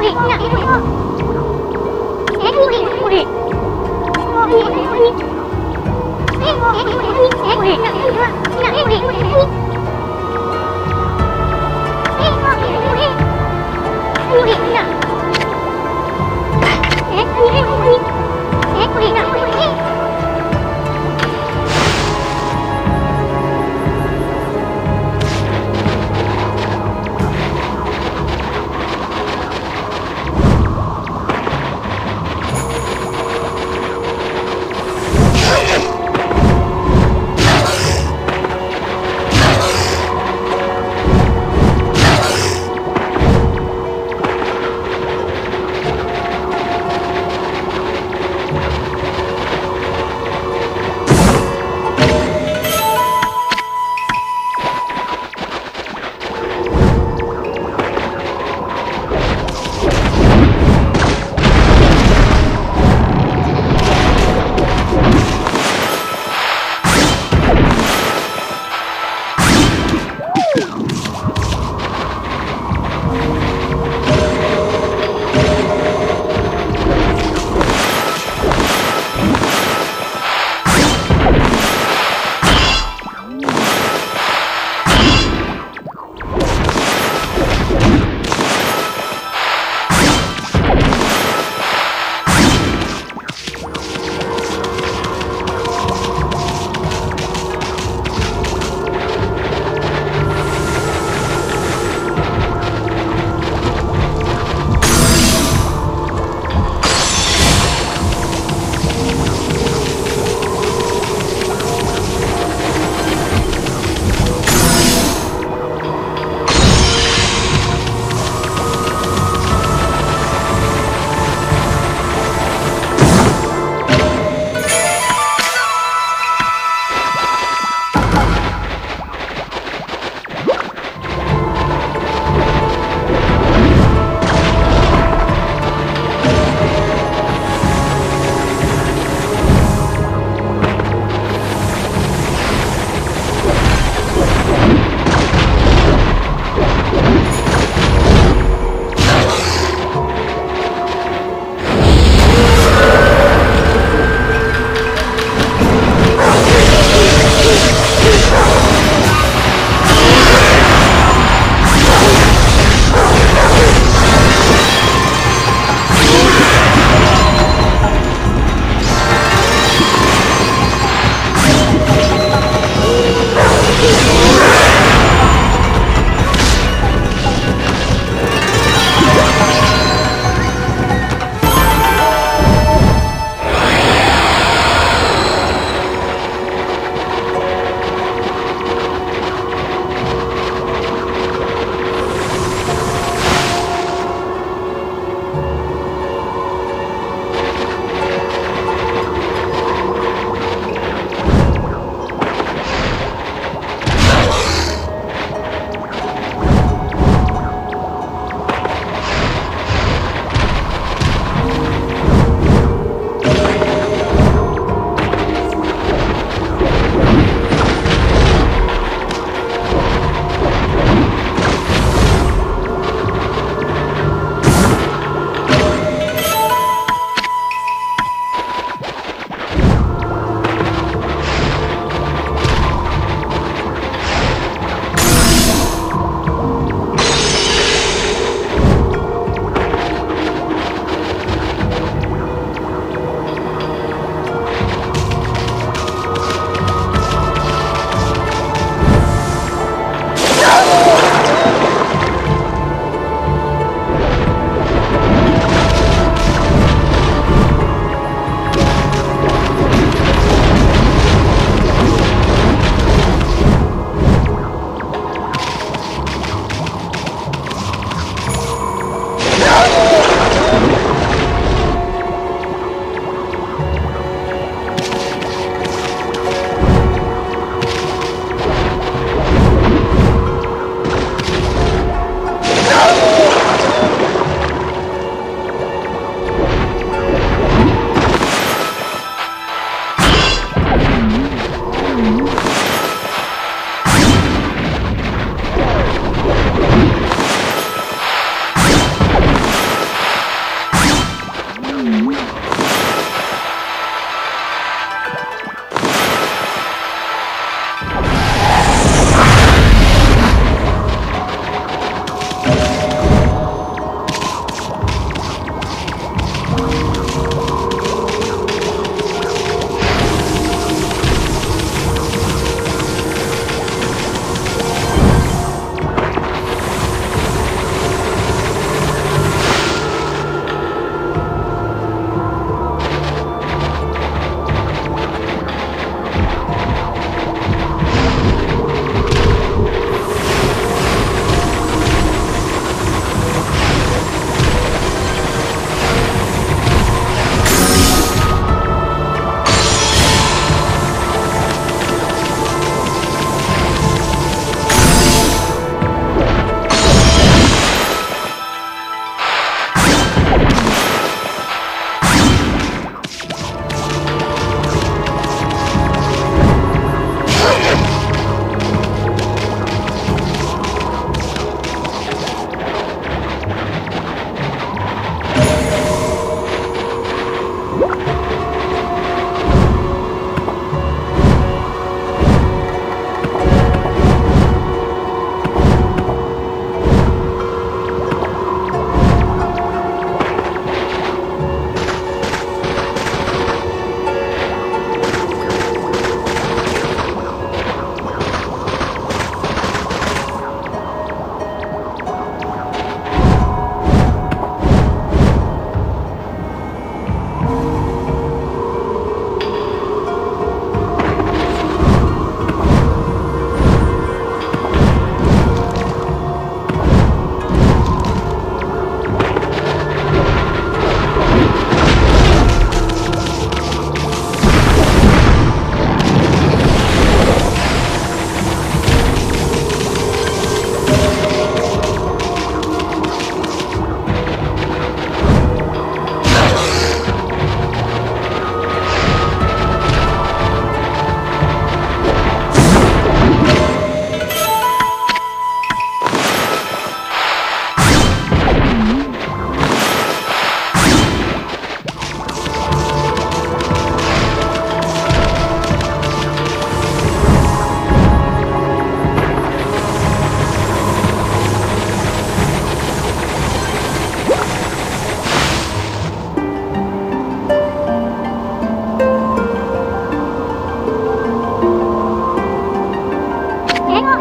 Hãy subscribe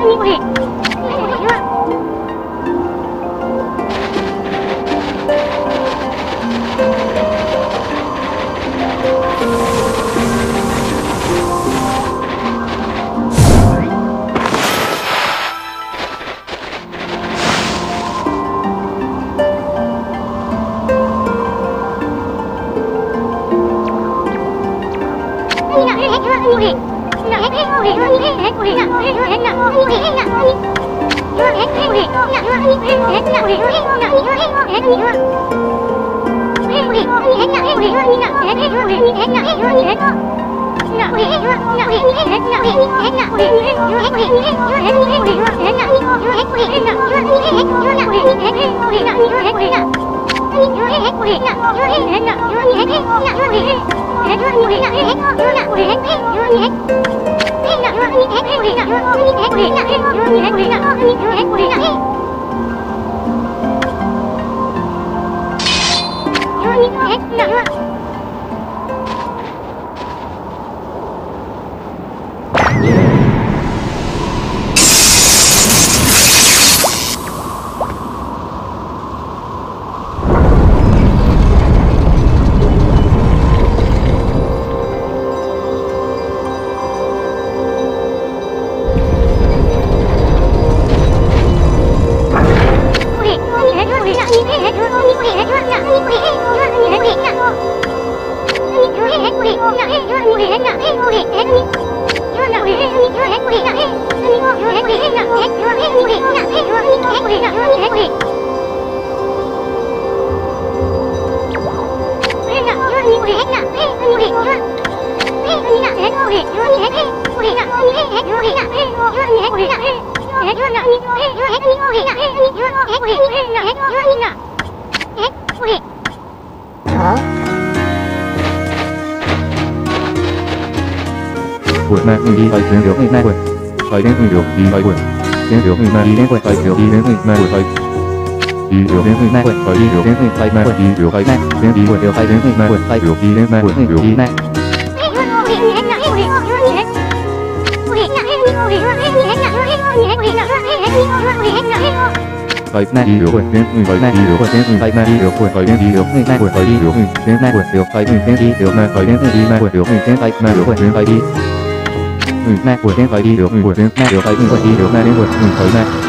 欢迎 điều đến hình thay mẹ quần đi điều thay mẹ đến đi quần điều thay đến hình mẹ quần thay điều đi đến mẹ quần hình đi mẹ phải mẹ đi điều quần đến người phải mẹ đi điều quần đến người phải mẹ đi điều quần phải đến đi điều người mẹ quần phải đi điều người đến mẹ quần điều phải người đến đi điều mẹ phải đến đi mẹ quần điều người đến phải mẹ điều quần đến phải đi người mẹ quần đến phải đi điều người quần đến mẹ điều phải người quần đi điều mẹ đến quần người phải mẹ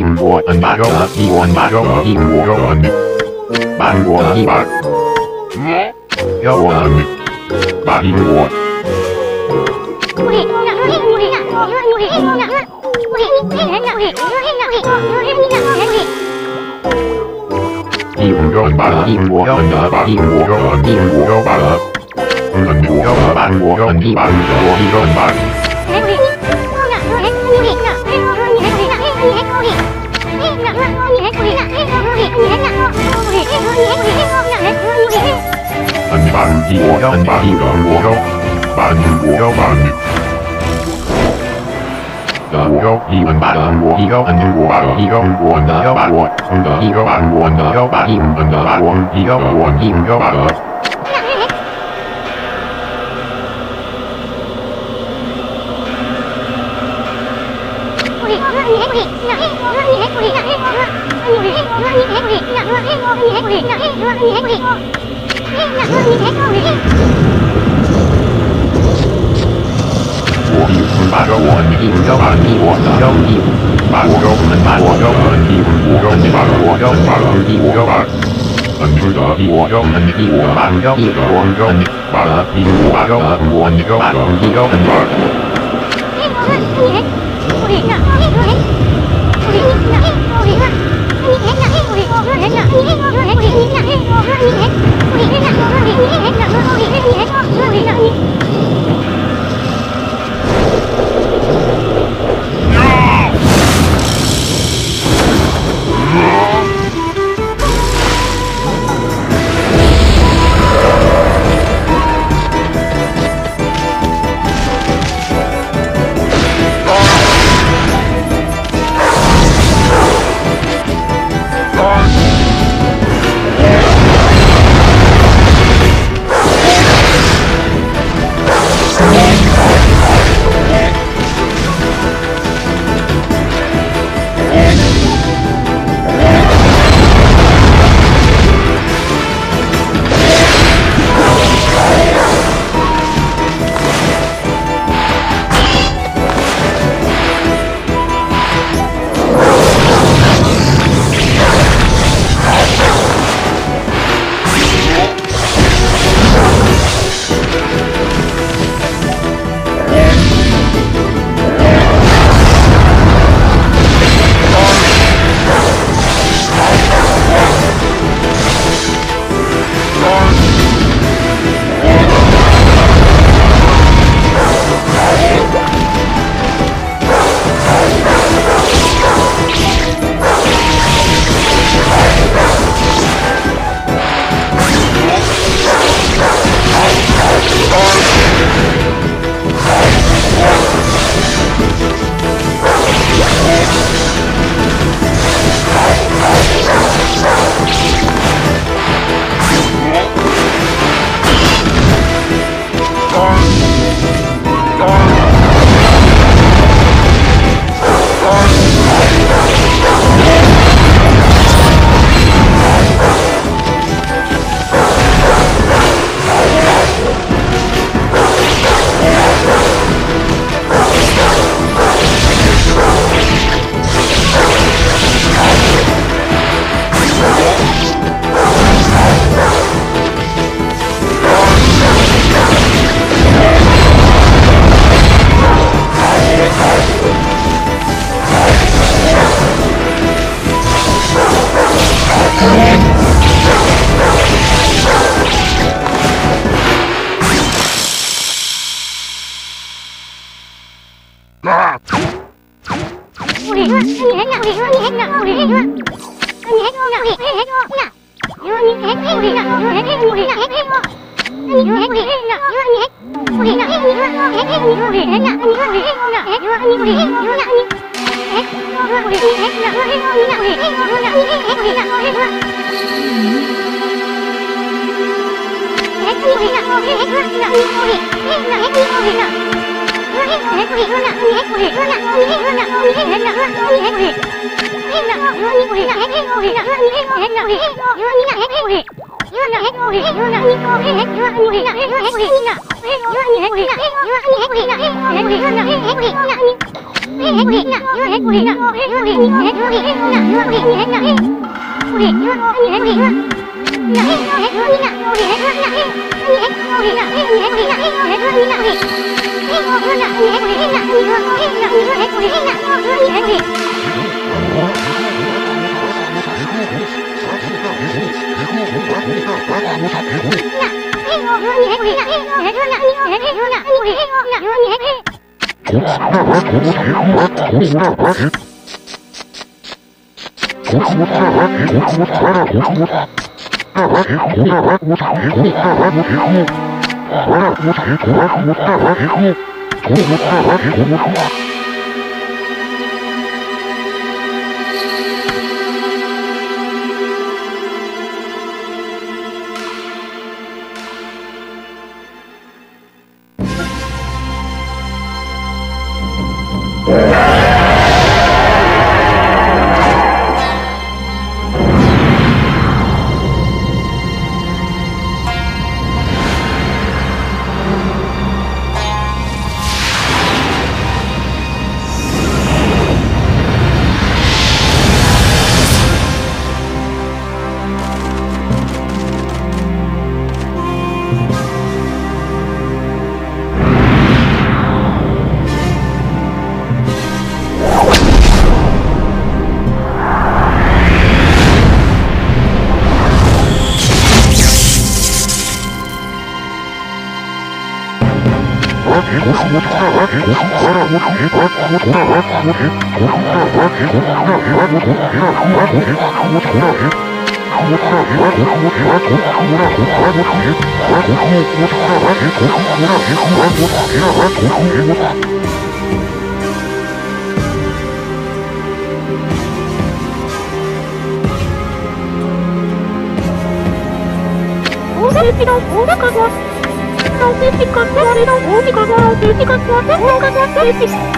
And back. He walk and back. He walk and back. He walk and back. Walk and back. Walk and back. He walk. He walk and back. He walk and back. He walk and he And back. He walk and back. He walk. Back and walk back. Go, he and back and walk, he go and you walk, he go and walk and back walk, and he go and walk and go back, he and back walk, he go and he go back. Walk, he and back go and he go and he walk and go, he back go and back walk and he walk and back walk and back and he walk back. And he walk and he walk back, he walk and Thank you. 고사라 고사라 고사라 고사라 Thank you. 敵の大高が、なお敵か、なお敵か、なお敵か、なお敵か、なお敵か、なお敵か、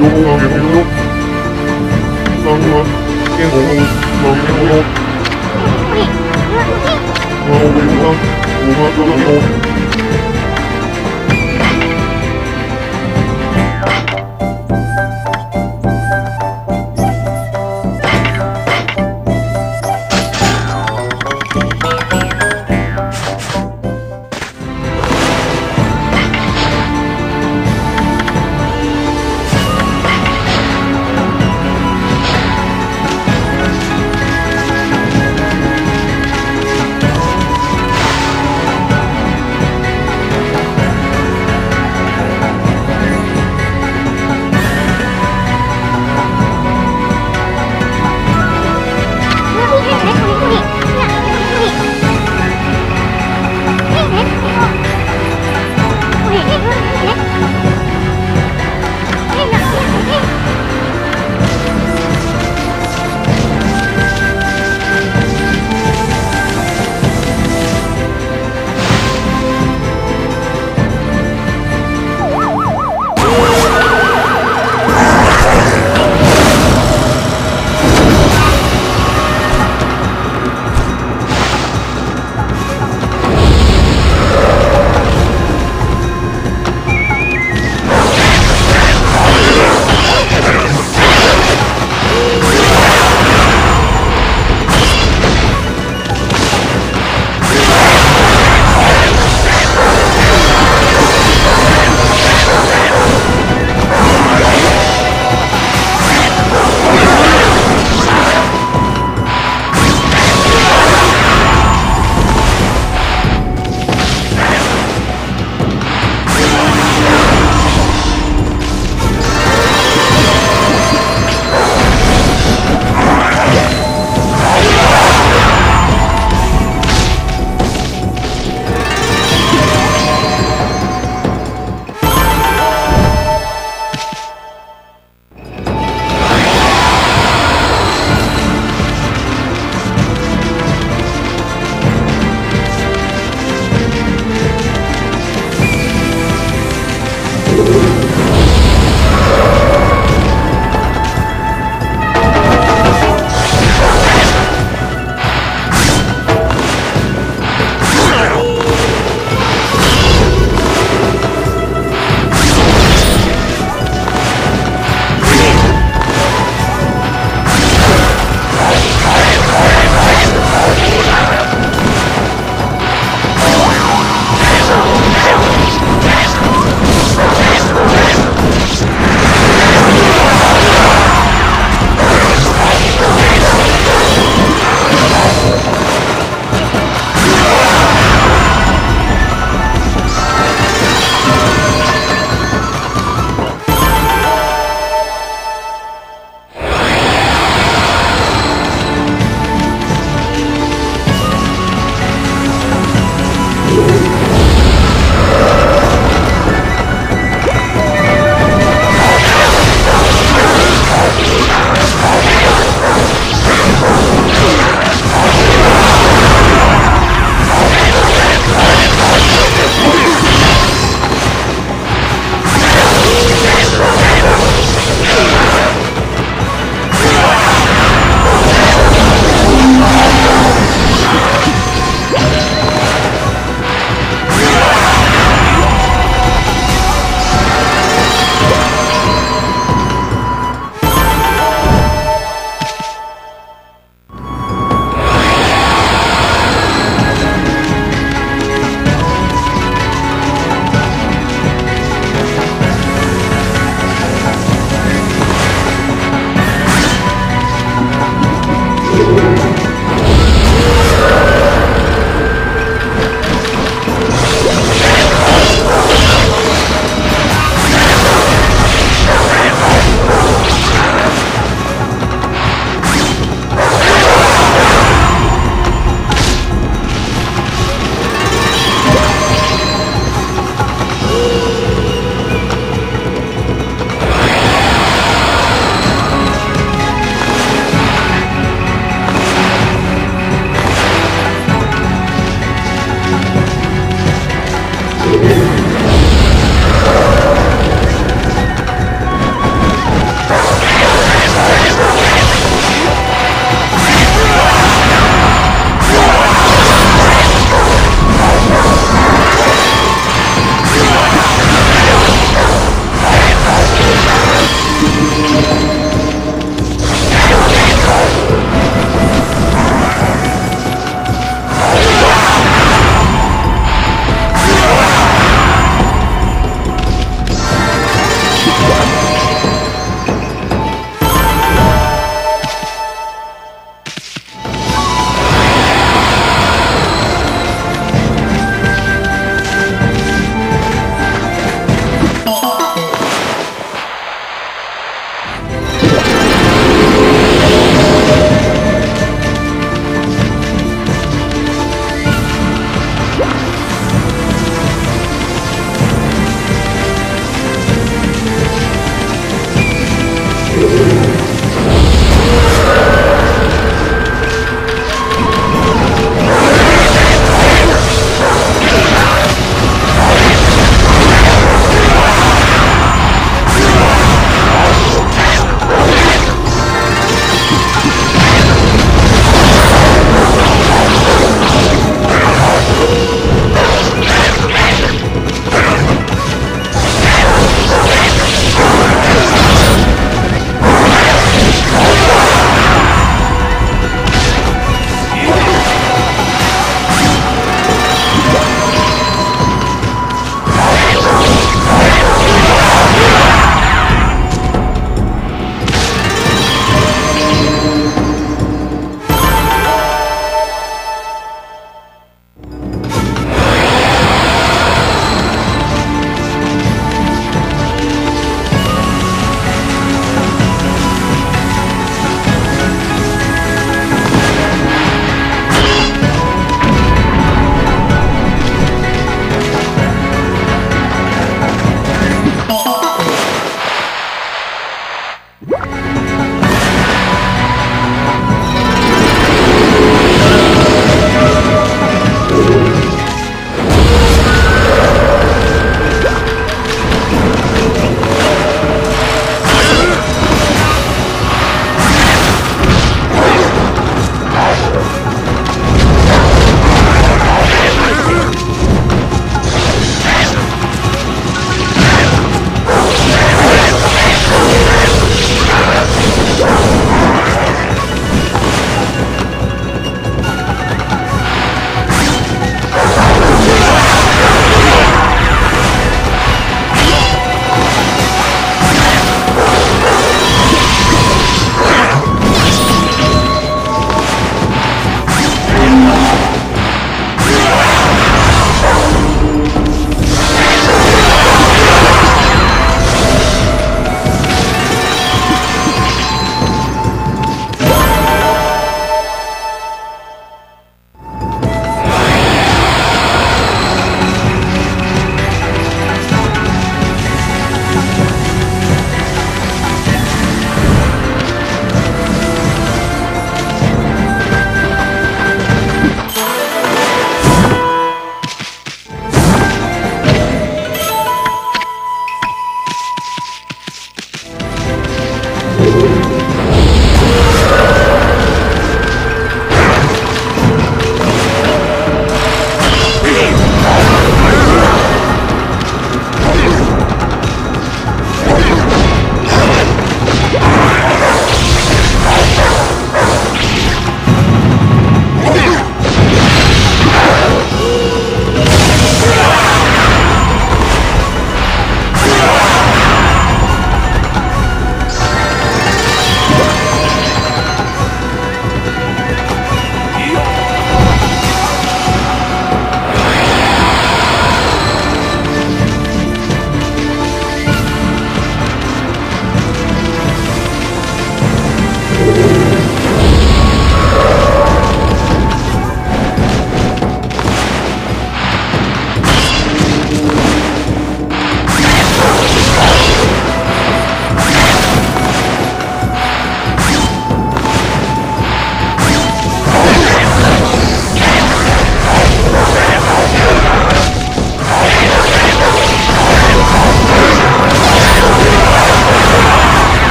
Lúc ngon thì không lúc Ngon ngon Cái ngủ ngon Ngon thì không ngon Ngon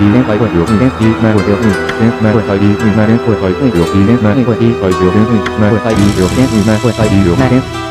na của điều ý lên phải của điều ý lên ý mà của điều ý lên mà của phải đi ý mà lên của phải ý điều ý lên mà của đi phải điều lên ý mà của phải đi điều lên ý mà của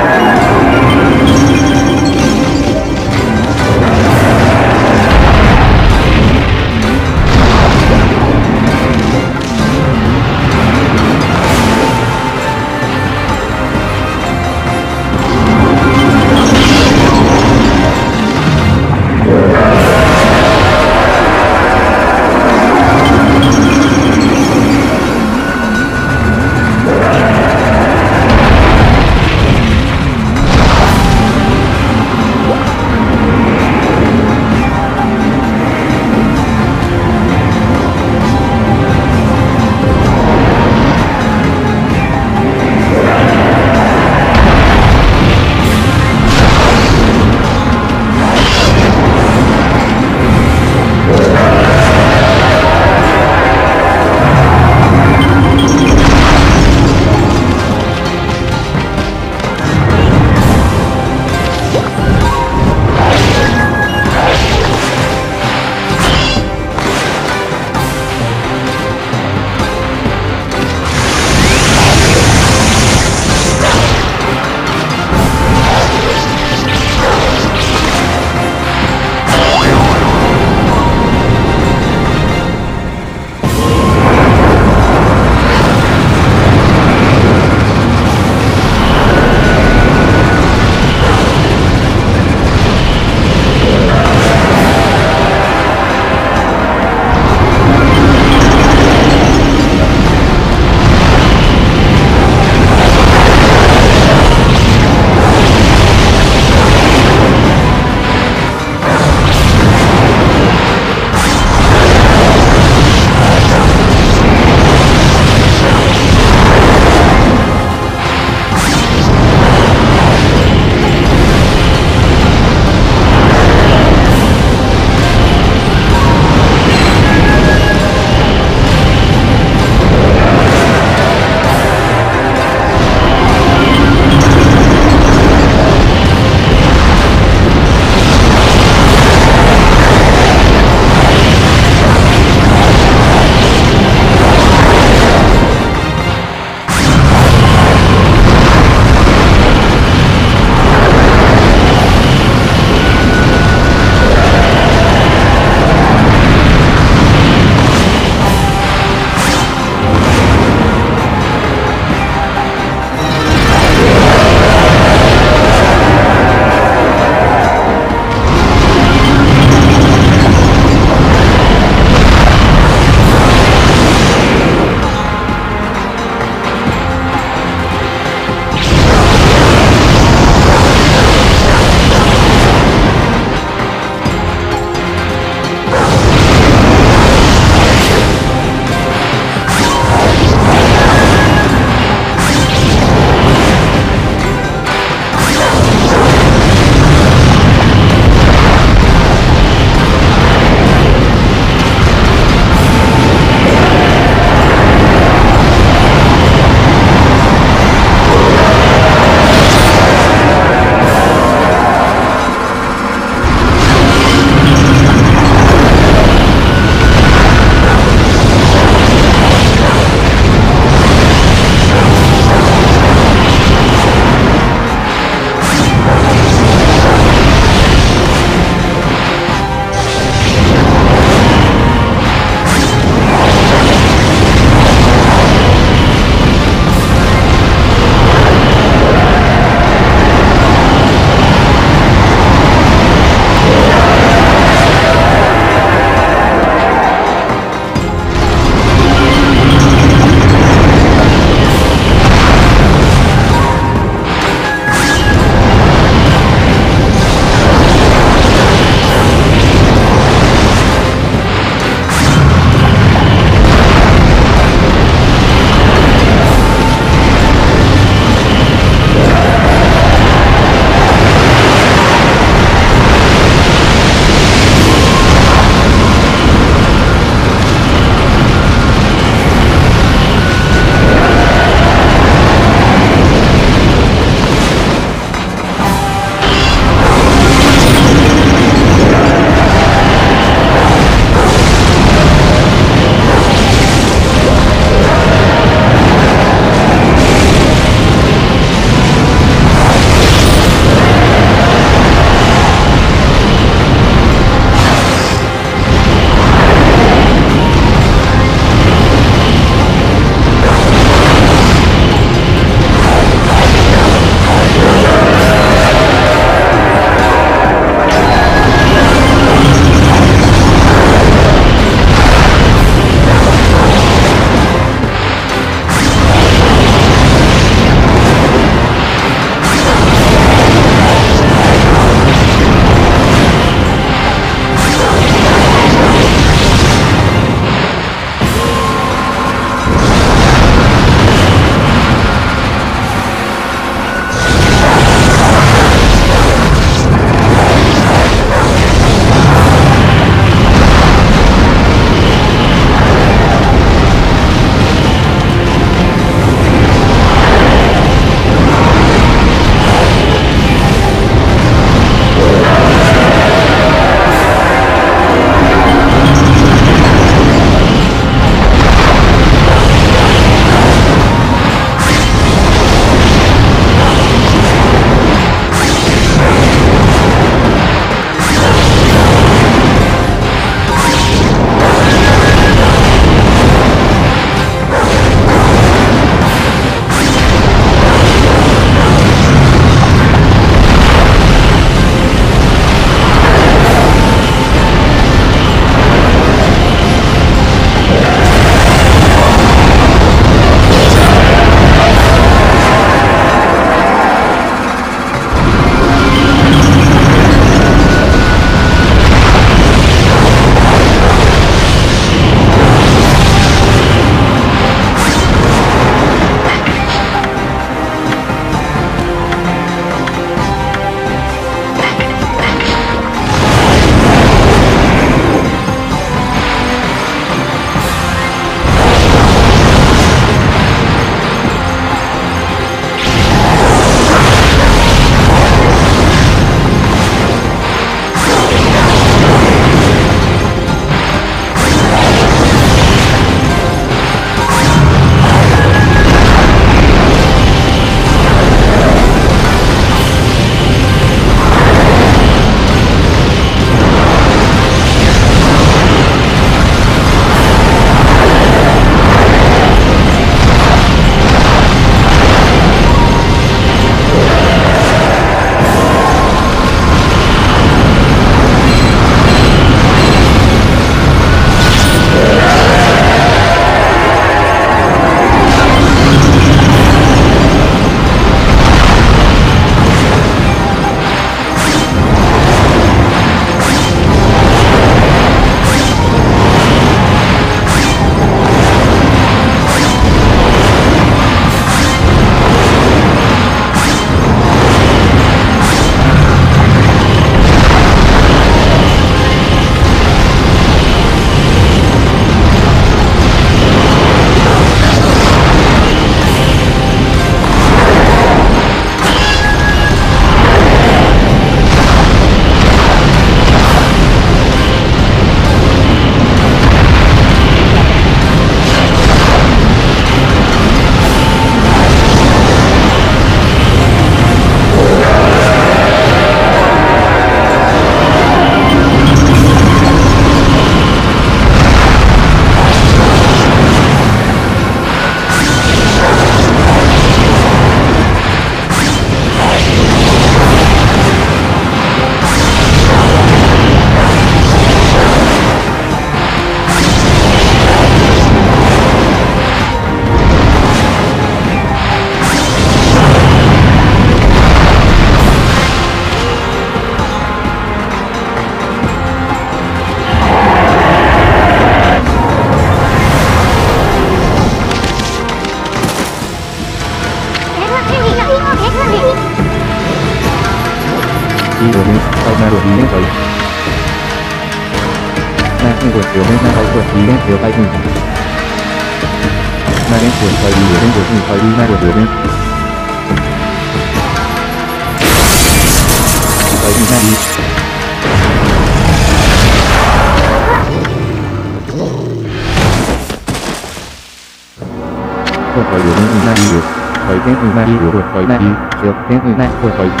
嗯嗯。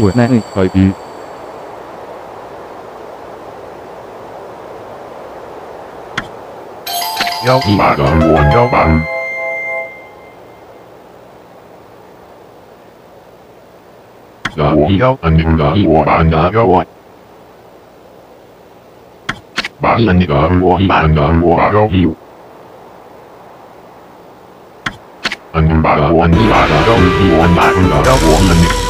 của nàng khỏi ý. Các bạn của các bạn. Đã yêu anh em đã của bạn đã anh Bạn anh đã của bạn đã của yêu. Anh bạn của anh đã yêu anh bạn đã của anh.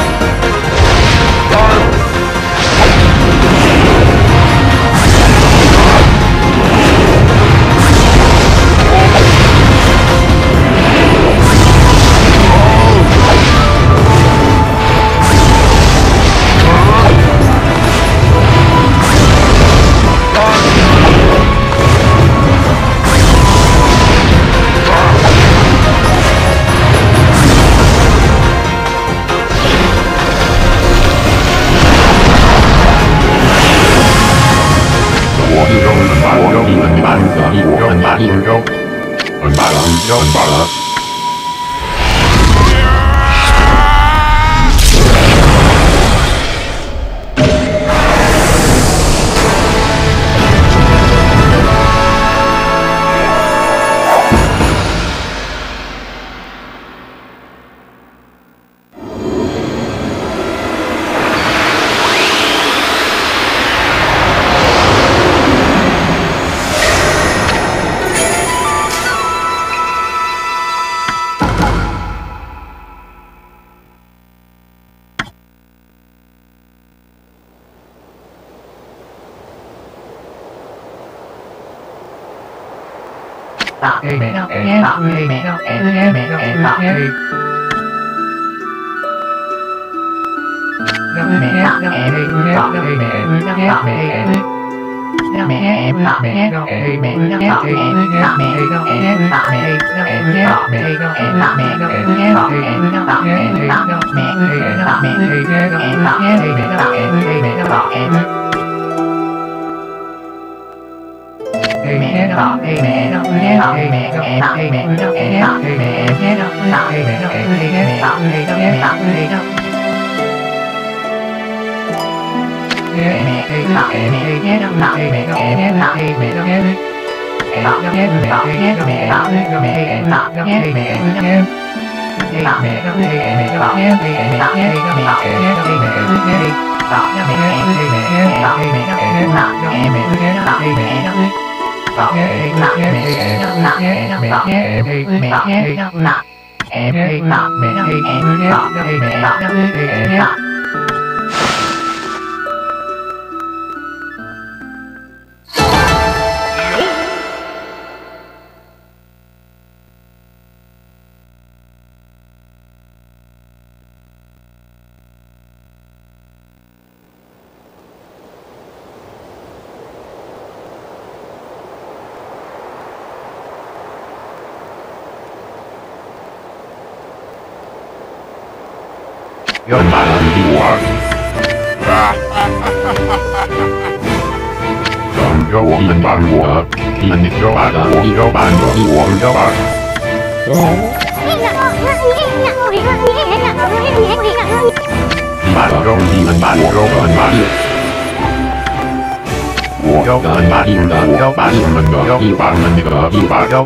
mẹ mẹ mẹ mẹ mẹ mẹ mẹ Em Your man he was. From your woman man work. and if your bad war, your bad war, your bad. Bad your demon bad your man bad. War your man bad your bad your bad man your bad man your bad your